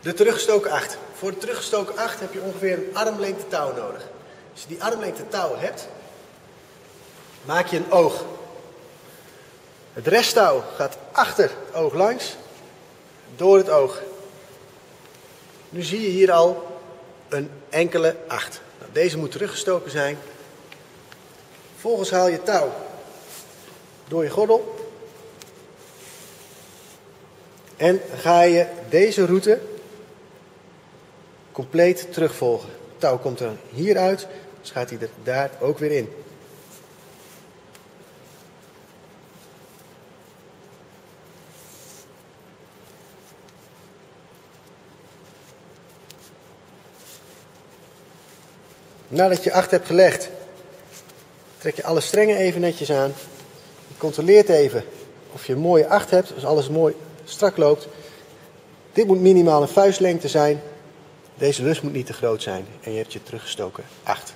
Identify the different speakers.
Speaker 1: De teruggestoken 8. Voor de teruggestoken 8 heb je ongeveer een armlengte touw nodig. Als je die armlengte touw hebt, maak je een oog. Het resttouw gaat achter het oog langs, door het oog. Nu zie je hier al een enkele 8. Nou, deze moet teruggestoken zijn. Vervolgens haal je touw door je gordel. En ga je deze route compleet terugvolgen. Het touw komt er hieruit, dus gaat hij er daar ook weer in. Nadat je acht hebt gelegd, trek je alle strengen even netjes aan. Je controleert even of je een mooie acht hebt, als alles mooi strak loopt. Dit moet minimaal een vuistlengte zijn. Deze lus moet niet te groot zijn en je hebt je teruggestoken 8.